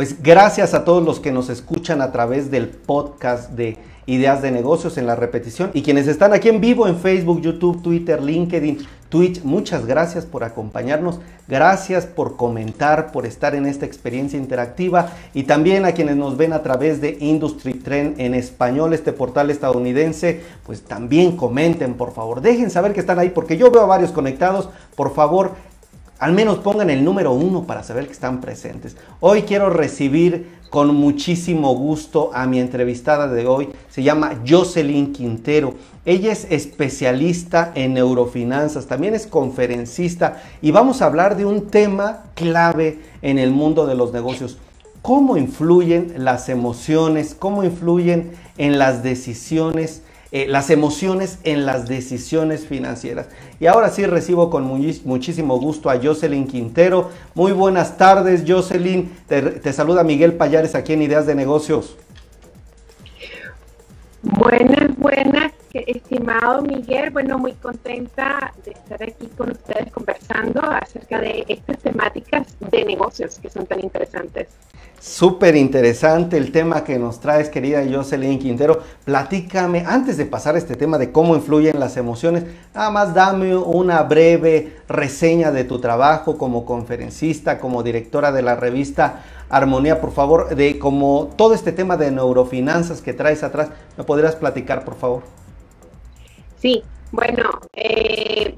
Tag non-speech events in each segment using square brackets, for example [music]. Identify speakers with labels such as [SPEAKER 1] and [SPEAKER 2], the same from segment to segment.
[SPEAKER 1] Pues gracias a todos los que nos escuchan a través del podcast de Ideas de Negocios en la repetición y quienes están aquí en vivo en Facebook, YouTube, Twitter, LinkedIn, Twitch. Muchas gracias por acompañarnos, gracias por comentar, por estar en esta experiencia interactiva y también a quienes nos ven a través de Industry Trend en español, este portal estadounidense, pues también comenten, por favor. Dejen saber que están ahí porque yo veo a varios conectados. Por favor, al menos pongan el número uno para saber que están presentes. Hoy quiero recibir con muchísimo gusto a mi entrevistada de hoy. Se llama Jocelyn Quintero. Ella es especialista en neurofinanzas, también es conferencista y vamos a hablar de un tema clave en el mundo de los negocios. ¿Cómo influyen las emociones? ¿Cómo influyen en las decisiones? Eh, las emociones en las decisiones financieras. Y ahora sí recibo con muchísimo gusto a Jocelyn Quintero. Muy buenas tardes, Jocelyn. Te, saluda Miguel Payares aquí en Ideas de Negocios.
[SPEAKER 2] Buenas, buenas, estimado Miguel. Bueno, muy contenta de estar aquí con ustedes conversando acerca de estas temáticas de negocios que son tan interesantes.
[SPEAKER 1] Súper interesante el tema que nos traes, querida Jocelyn Quintero. Platícame, antes de pasar este tema de cómo influyen las emociones, nada más dame una breve reseña de tu trabajo como conferencista, como directora de la revista Armonía, por favor, de como todo este tema de neurofinanzas que traes atrás, ¿me podrías platicar, por favor?
[SPEAKER 2] Sí, bueno, eh,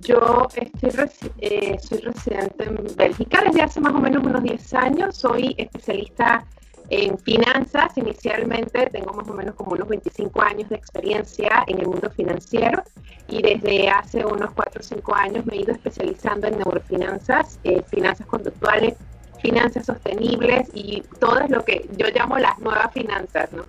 [SPEAKER 2] yo estoy eh, soy residente en Bélgica desde hace más o menos unos 10 años. Soy especialista en finanzas. Inicialmente tengo más o menos como unos 25 años de experiencia en el mundo financiero y desde hace unos 4 o 5 años me he ido especializando en neurofinanzas, eh, finanzas conductuales, finanzas sostenibles y todo lo que yo llamo las nuevas finanzas, ¿no?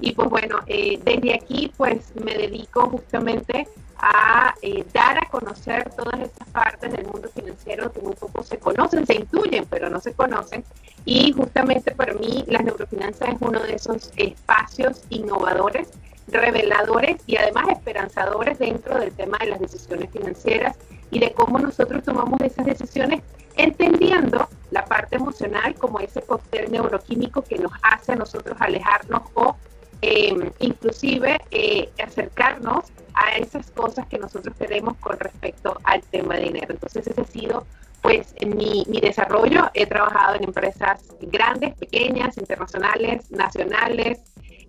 [SPEAKER 2] Y pues bueno, eh, desde aquí pues me dedico justamente a eh, dar a conocer todas estas partes del mundo financiero que muy poco se conocen, se intuyen, pero no se conocen. Y justamente para mí las neurofinanzas es uno de esos espacios innovadores, reveladores y además esperanzadores dentro del tema de las decisiones financieras y de cómo nosotros tomamos esas decisiones entendiendo la parte emocional como ese cóctel neuroquímico que nos hace a nosotros alejarnos o eh, inclusive eh, acercarnos a esas cosas que nosotros queremos con respecto al tema de dinero. Entonces ese ha sido pues mi, mi desarrollo. He trabajado en empresas grandes, pequeñas, internacionales, nacionales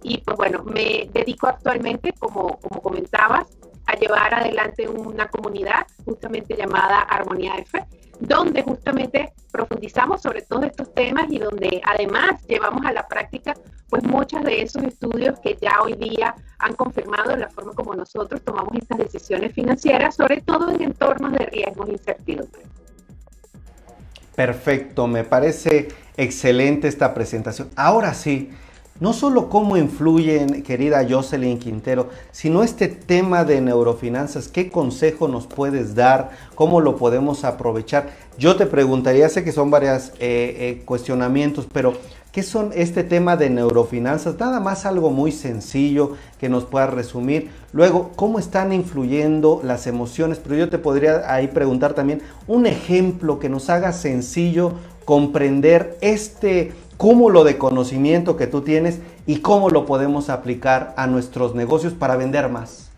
[SPEAKER 2] y pues bueno, me dedico actualmente, como, como comentabas, a llevar adelante una comunidad justamente llamada Armonía F, donde justamente profundizamos sobre todos estos temas y donde además llevamos a la práctica pues muchos de esos estudios que ya hoy día han confirmado la forma como nosotros tomamos estas decisiones financieras, sobre todo en entornos de riesgos e incertidumbre.
[SPEAKER 1] Perfecto, me parece excelente esta presentación. Ahora sí, no solo cómo influyen, querida Jocelyn Quintero, sino este tema de neurofinanzas, ¿qué consejo nos puedes dar? ¿Cómo lo podemos aprovechar? Yo te preguntaría, sé que son varios eh, eh, cuestionamientos, pero ¿qué son este tema de neurofinanzas? Nada más algo muy sencillo que nos puedas resumir. Luego, ¿cómo están influyendo las emociones? Pero yo te podría ahí preguntar también un ejemplo que nos haga sencillo comprender este cúmulo de conocimiento que tú tienes y cómo lo podemos aplicar a nuestros negocios para vender más.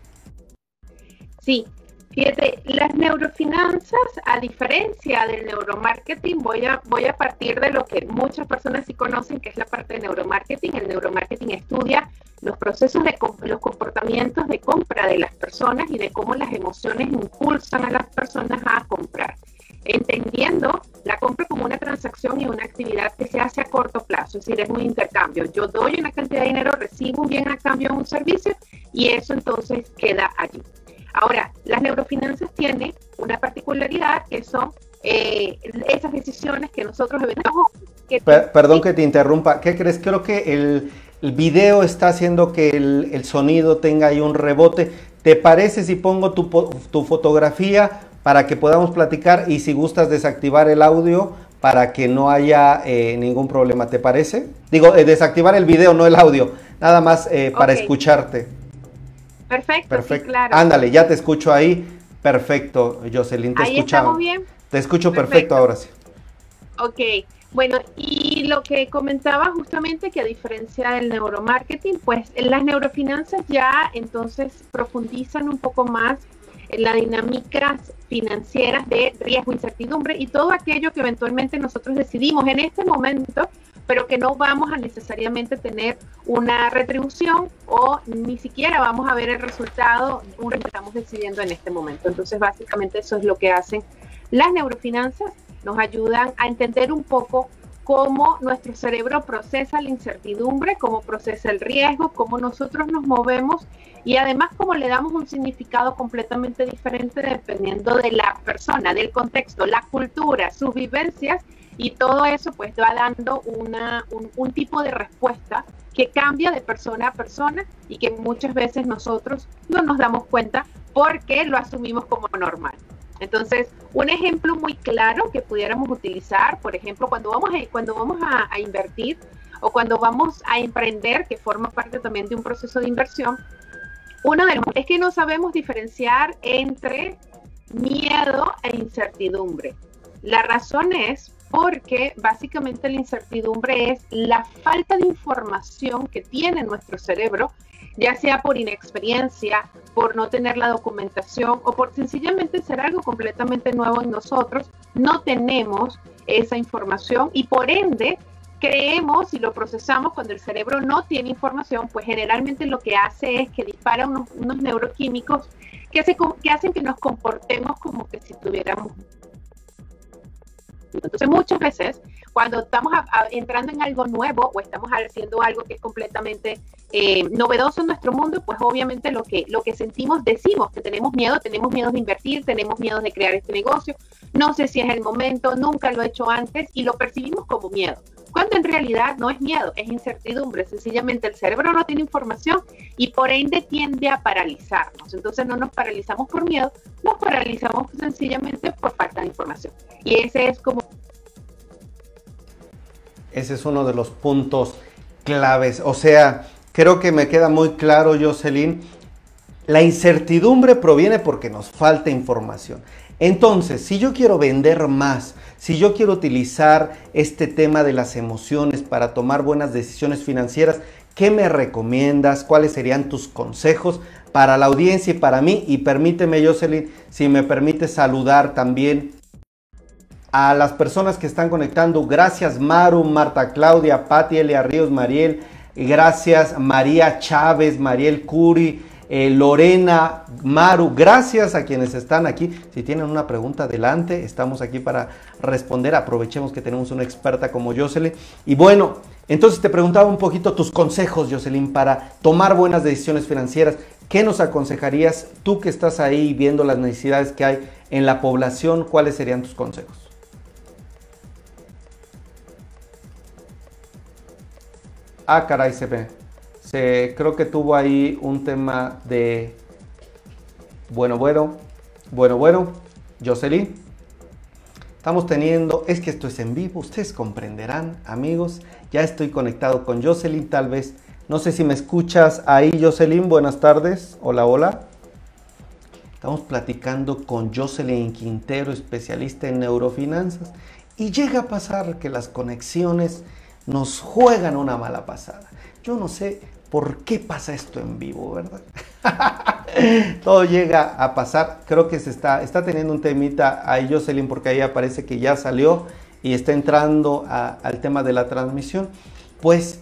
[SPEAKER 2] Sí, fíjate, las neurofinanzas, a diferencia del neuromarketing, voy a, voy a partir de lo que muchas personas sí conocen, que es la parte de neuromarketing. El neuromarketing estudia los procesos de los comportamientos de compra de las personas y de cómo las emociones impulsan a las personas a comprar entendiendo la compra como una transacción y una actividad que se hace a corto plazo, es decir, es un intercambio. Yo doy una cantidad de dinero, recibo un bien a cambio de un servicio y eso entonces queda allí. Ahora, las neurofinanzas tienen una particularidad que son eh, esas decisiones que nosotros
[SPEAKER 1] que Perdón que te interrumpa, ¿qué crees? Creo que el, video está haciendo que el, sonido tenga ahí un rebote. ¿Te parece si pongo tu, tu fotografía para que podamos platicar y si gustas desactivar el audio para que no haya eh, ningún problema, ¿te parece? Digo, eh, desactivar el video, no el audio, nada más eh, para escucharte.
[SPEAKER 2] Perfecto, Perfecto. claro.
[SPEAKER 1] Ándale, ya te escucho ahí. Perfecto, Jocelyn, te
[SPEAKER 2] ahí estamos bien.
[SPEAKER 1] Te escucho perfecto. ahora sí.
[SPEAKER 2] Ok, Bueno, y lo que comentaba justamente que a diferencia del neuromarketing, pues las neurofinanzas ya entonces profundizan un poco más las dinámicas financieras de riesgo, incertidumbre y todo aquello que eventualmente nosotros decidimos en este momento, pero que no vamos a necesariamente tener una retribución o ni siquiera vamos a ver el resultado lo que estamos decidiendo en este momento. Entonces, básicamente eso es lo que hacen las neurofinanzas nos ayudan a entender un poco cómo nuestro cerebro procesa la incertidumbre, cómo procesa el riesgo, cómo nosotros nos movemos y además cómo le damos un significado completamente diferente dependiendo de la persona, del contexto, la cultura, sus vivencias y todo eso pues va dando una, un, un tipo de respuesta que cambia de persona a persona y que muchas veces nosotros no nos damos cuenta porque lo asumimos como normal. Entonces, un ejemplo muy claro que pudiéramos utilizar, por ejemplo, cuando vamos a, cuando vamos a, invertir o cuando vamos a emprender, que forma parte también de un proceso de inversión, uno de los es que no sabemos diferenciar entre miedo e incertidumbre. La razón es porque básicamente la incertidumbre es la falta de información que tiene nuestro cerebro ya sea por inexperiencia, por no tener la documentación o por sencillamente ser algo completamente nuevo en nosotros, no tenemos esa información y por ende creemos y lo procesamos cuando el cerebro no tiene información, pues generalmente lo que hace es que dispara unos, neuroquímicos que, que hacen que nos comportemos como que si tuviéramos. Entonces, muchas veces, cuando estamos entrando en algo nuevo o estamos haciendo algo que es completamente eh, novedoso en nuestro mundo, pues obviamente lo que, lo que sentimos, decimos que tenemos miedo, tenemos miedo de invertir, tenemos miedo de crear este negocio, no sé si es el momento, nunca lo he hecho antes y lo percibimos como miedo cuando en realidad no es miedo, es incertidumbre. Sencillamente el cerebro no tiene información y por ende tiende a paralizarnos. Entonces no nos paralizamos por miedo, nos paralizamos sencillamente por falta de información. Y ese es como...
[SPEAKER 1] Ese es uno de los puntos claves. O sea, creo que me queda muy claro, Jocelyn, la incertidumbre proviene porque nos falta información. Entonces, si yo quiero vender más, si yo quiero utilizar este tema de las emociones para tomar buenas decisiones financieras, ¿qué me recomiendas? ¿Cuáles serían tus consejos para la audiencia y para mí? Y permíteme, Jocelyn, si me permite saludar también a las personas que están conectando. Gracias Maru, Marta Claudia, Pati Elia Ríos, Mariel. Gracias María Chávez, Mariel Curi. Eh, Lorena, Maru, gracias a quienes están aquí. Si tienen una pregunta, adelante, estamos aquí para responder. Aprovechemos que tenemos una experta como Jocelyn. Y bueno, entonces te preguntaba un poquito tus consejos, Jocelyn, para tomar buenas decisiones financieras. ¿Qué nos aconsejarías tú que estás ahí viendo las necesidades que hay en la población? ¿Cuáles serían tus consejos? Ah, caray, se ve creo que tuvo ahí un tema de, bueno, bueno, bueno, bueno, Jocelyn. Estamos teniendo, es que esto es en vivo, ustedes comprenderán, amigos. Ya estoy conectado con Jocelyn, tal vez. No sé si me escuchas ahí, Jocelyn. Buenas tardes. Hola, hola. Estamos platicando con Jocelyn Quintero, especialista en neurofinanzas. Y llega a pasar que las conexiones nos juegan una mala pasada. Yo no sé, ¿por qué pasa esto en vivo, verdad? [laughs] Todo llega a pasar. Creo que se está, está teniendo un temita ahí Jocelyn porque ahí aparece que ya salió y está entrando al tema de la transmisión. Pues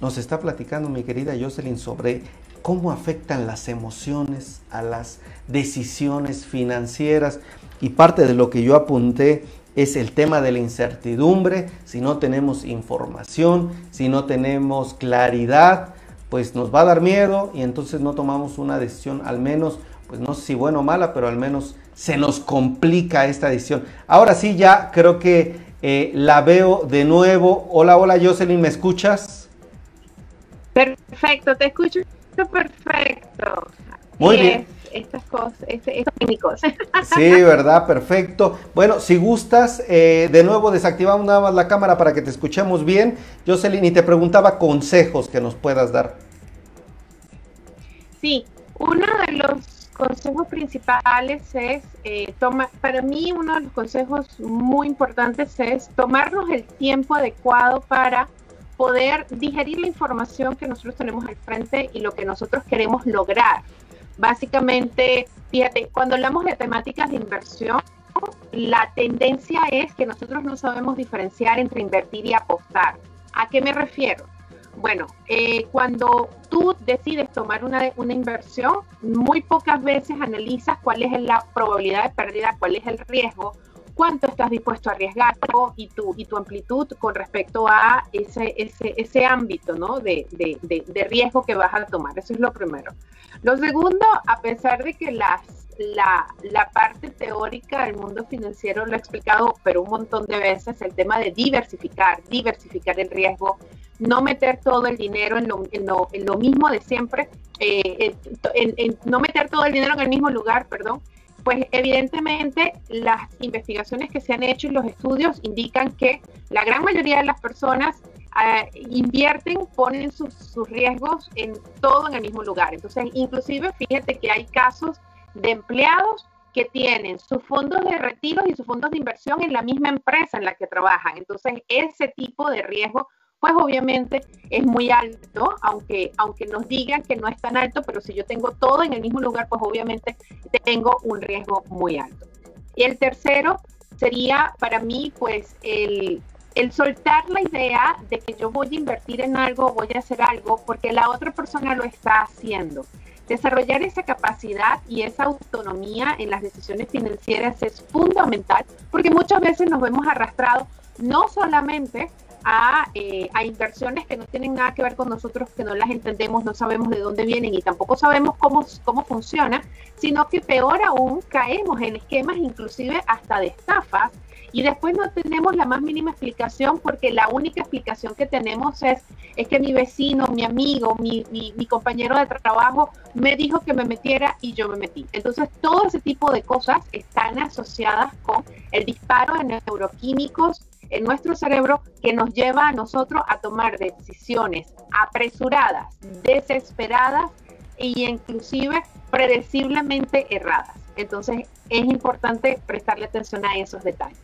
[SPEAKER 1] nos está platicando mi querida Jocelyn sobre cómo afectan las emociones a las decisiones financieras y parte de lo que yo apunté es el tema de la incertidumbre, si no tenemos información, si no tenemos claridad, pues nos va a dar miedo y entonces no tomamos una decisión, al menos, pues no sé si buena o mala, pero al menos se nos complica esta decisión. Ahora sí, ya creo que eh, la veo de nuevo. Hola, hola Jocelyn, ¿me escuchas?
[SPEAKER 2] Perfecto, te escucho perfecto.
[SPEAKER 1] Muy bien
[SPEAKER 2] estas cosas, estos técnicos. [laughs]
[SPEAKER 1] Sí, ¿verdad? Perfecto. Bueno, si gustas, eh, de nuevo desactivamos nada más la cámara para que te escuchemos bien. Jocelyn, y te preguntaba consejos que nos puedas dar.
[SPEAKER 2] Sí, uno de los consejos principales es, eh, toma, para mí uno de los consejos muy importantes es tomarnos el tiempo adecuado para poder digerir la información que nosotros tenemos al frente y lo que nosotros queremos lograr. Básicamente, fíjate, cuando hablamos de temáticas de inversión, la tendencia es que nosotros no sabemos diferenciar entre invertir y apostar. ¿A qué me refiero? Bueno, eh, cuando tú decides tomar una, una inversión, muy pocas veces analizas cuál es la probabilidad de pérdida, cuál es el riesgo, cuánto estás dispuesto a arriesgar y tu, y tu amplitud con respecto a ese, ese, ese ámbito ¿no? de, de, de, riesgo que vas a tomar. Eso es lo primero. Lo segundo, a pesar de que las, la, la parte teórica del mundo financiero lo he explicado, pero un montón de veces, el tema de diversificar, diversificar el riesgo, no meter todo el dinero en lo, en lo, en lo mismo de siempre, eh, no meter todo el dinero en el mismo lugar, perdón, pues evidentemente las investigaciones que se han hecho y los estudios indican que la gran mayoría de las personas eh, invierten, ponen sus, sus, riesgos en todo en el mismo lugar. Entonces, inclusive, fíjate que hay casos de empleados que tienen sus fondos de retiro y sus fondos de inversión en la misma empresa en la que trabajan. Entonces, ese tipo de riesgo pues obviamente es muy alto, aunque, aunque nos digan que no es tan alto, pero si yo tengo todo en el mismo lugar, pues obviamente tengo un riesgo muy alto. El tercero sería para mí, pues, el, el soltar la idea de que yo voy a invertir en algo, voy a hacer algo, porque la otra persona lo está haciendo. Desarrollar esa capacidad y esa autonomía en las decisiones financieras es fundamental porque muchas veces nos vemos arrastrados no solamente eh, a, inversiones que no tienen nada que ver con nosotros, que no las entendemos, no sabemos de dónde vienen y tampoco sabemos cómo, cómo funciona, sino que peor aún caemos en esquemas inclusive hasta de estafas y después no tenemos la más mínima explicación porque la única explicación que tenemos es, es que mi vecino, mi amigo, mi, mi, mi, compañero de trabajo me dijo que me metiera y yo me metí. Entonces todo ese tipo de cosas están asociadas con el disparo de neuroquímicos en nuestro cerebro que nos lleva a nosotros a tomar decisiones apresuradas, desesperadas e inclusive predeciblemente erradas. Entonces es importante prestarle atención a esos detalles.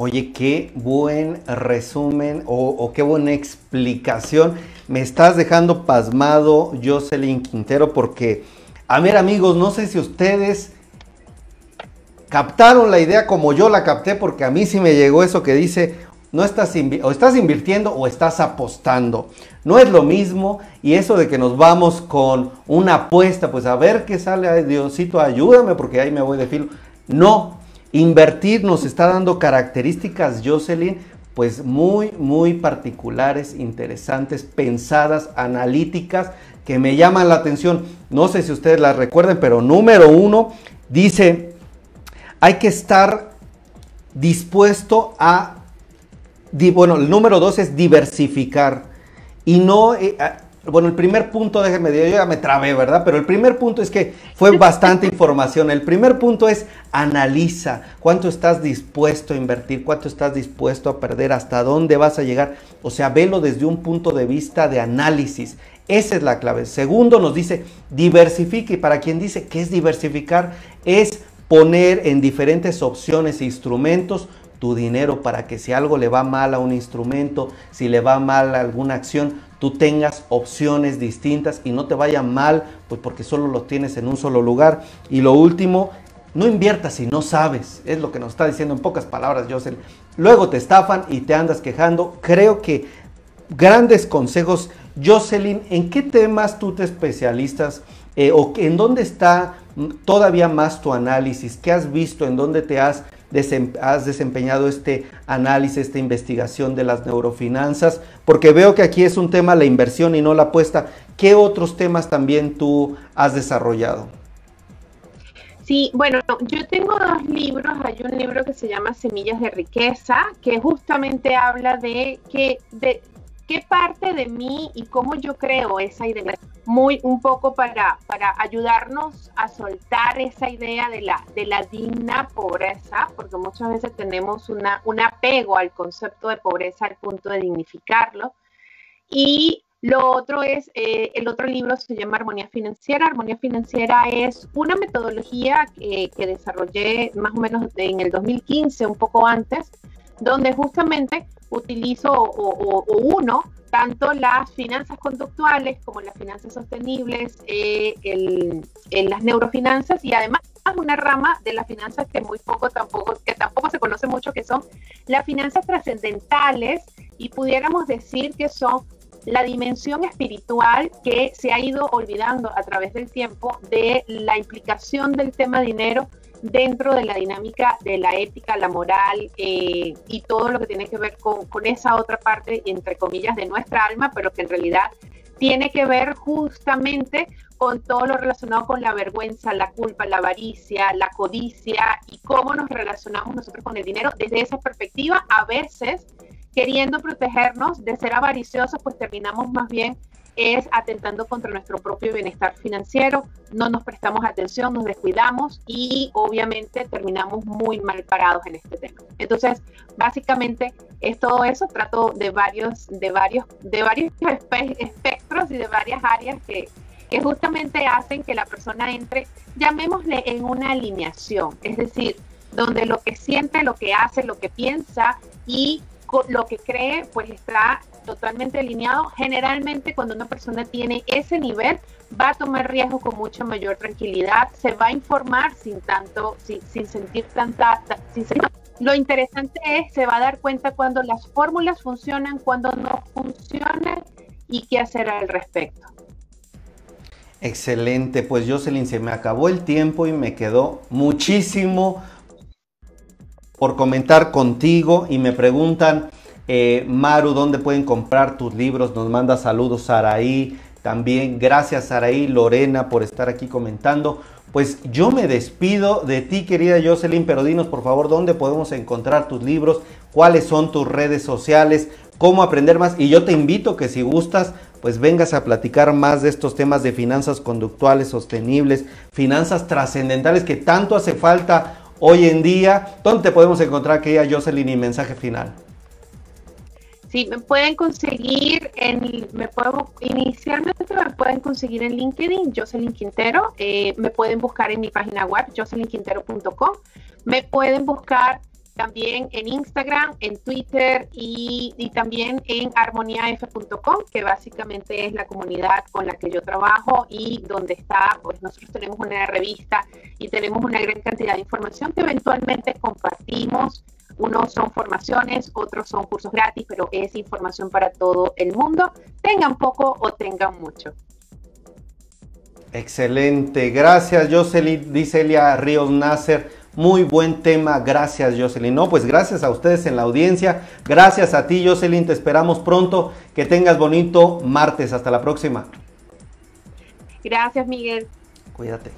[SPEAKER 1] Oye, qué buen resumen o, qué buena explicación. Me estás dejando pasmado, Jocelyn Quintero, porque, a ver amigos, no sé si ustedes captaron la idea como yo la capté, porque a mí sí me llegó eso que dice, no estás, o estás invirtiendo o estás apostando. No es lo mismo y eso de que nos vamos con una apuesta, pues a ver qué sale, Ay, Diosito, ayúdame porque ahí me voy de filo. No, invertir nos está dando características, Jocelyn, pues muy, muy particulares, interesantes, pensadas, analíticas, que me llaman la atención. No sé si ustedes las recuerden, pero número uno dice hay que estar dispuesto a, bueno, el número dos es diversificar y no, eh, bueno, el primer punto, déjenme decir, yo ya me trabé, ¿verdad? Pero el primer punto es que fue bastante [laughs] información. El primer punto es analiza cuánto estás dispuesto a invertir, cuánto estás dispuesto a perder, hasta dónde vas a llegar. O sea, velo desde un punto de vista de análisis. Esa es la clave. Segundo, nos dice diversifique. Y para quien dice que es diversificar, es poner en diferentes opciones e instrumentos tu dinero para que si algo le va mal a un instrumento, si le va mal a alguna acción, tú tengas opciones distintas y no te vaya mal, pues porque solo lo tienes en un solo lugar. Y lo último, no inviertas si no sabes, es lo que nos está diciendo en pocas palabras Jocelyn. Luego te estafan y te andas quejando. Creo que grandes consejos. Jocelyn, ¿en qué temas tú te especialistas eh, o en dónde está todavía más tu análisis, qué has visto, en dónde te has, desempeñado este análisis, esta investigación de las neurofinanzas, porque veo que aquí es un tema la inversión y no la apuesta. ¿Qué otros temas también tú has desarrollado?
[SPEAKER 2] Sí, bueno, yo tengo dos libros. Hay un libro que se llama Semillas de Riqueza, que justamente habla de que de qué parte de mí y cómo yo creo esa idea muy un poco para, para ayudarnos a soltar esa idea de la, de la digna pobreza, porque muchas veces tenemos un apego al concepto de pobreza al punto de dignificarlo. Y Lo otro es, eh, el otro libro se llama Armonía Financiera. Armonía Financiera es una metodología que, que desarrollé más o menos en el 2015, un poco antes, donde justamente utilizo o, uno tanto las finanzas conductuales como las finanzas sostenibles, eh, las neurofinanzas y además una rama de las finanzas que muy poco tampoco, que tampoco se conoce mucho, que son las finanzas trascendentales. Y pudiéramos decir que son la dimensión espiritual que se ha ido olvidando a través del tiempo de la implicación del tema dinero dentro de la dinámica de la ética, la moral eh, y todo lo que tiene que ver con, con, esa otra parte, entre comillas, de nuestra alma, pero que en realidad tiene que ver justamente con todo lo relacionado con la vergüenza, la culpa, la avaricia, la codicia y cómo nos relacionamos nosotros con el dinero desde esa perspectiva. A veces, queriendo protegernos de ser avariciosos, pues terminamos más bien es atentando contra nuestro propio bienestar financiero, no nos prestamos atención, nos descuidamos y obviamente terminamos muy mal parados en este tema. Entonces, básicamente es todo eso, trato de varios, de varios, de varios espectros y de varias áreas que, que justamente hacen que la persona entre, llamémosle en una alineación, es decir, donde lo que siente, lo que hace, lo que piensa y lo que cree, pues está totalmente alineado. Generalmente cuando una persona tiene ese nivel, va a tomar riesgo con mucha mayor tranquilidad, se va a informar sin tanto, sin, sentir tanta... Sin lo interesante es, se va a dar cuenta cuando las fórmulas funcionan, cuando no funcionan y qué hacer al respecto.
[SPEAKER 1] Excelente, pues Jocelyn, se me acabó el tiempo y me quedó muchísimo por comentar contigo y me preguntan, eh, Maru, ¿dónde pueden comprar tus libros? Nos manda saludos Saraí. También gracias Saraí, Lorena por estar aquí comentando. Pues yo me despido de ti, querida Jocelyn, pero dinos por favor dónde podemos encontrar tus libros, cuáles son tus redes sociales, cómo aprender más. Y yo te invito que si gustas, pues vengas a platicar más de estos temas de finanzas conductuales sostenibles, finanzas trascendentales que tanto hace falta hoy en día. ¿Dónde podemos encontrar, querida Jocelyn, y mensaje final?
[SPEAKER 2] Sí, me pueden conseguir en, me puedo, inicialmente me pueden conseguir en LinkedIn, Jocelyn Quintero, eh, me pueden buscar en mi página web, jocelynquintero.com, me pueden buscar también en Instagram, en Twitter y, y también en armoniaf.com, que básicamente es la comunidad con la que yo trabajo y donde está, pues nosotros tenemos una revista y tenemos una gran cantidad de información que eventualmente compartimos unos son formaciones, otros son cursos gratis, pero es información para todo el mundo, tengan poco o tengan mucho.
[SPEAKER 1] Excelente, gracias Jocelyn, dice Elia Ríos Nasser. Muy buen tema, gracias Jocelyn. No, pues gracias a ustedes en la audiencia, gracias a ti Jocelyn, te esperamos pronto, que tengas bonito martes, hasta la próxima.
[SPEAKER 2] Gracias Miguel.
[SPEAKER 1] Cuídate.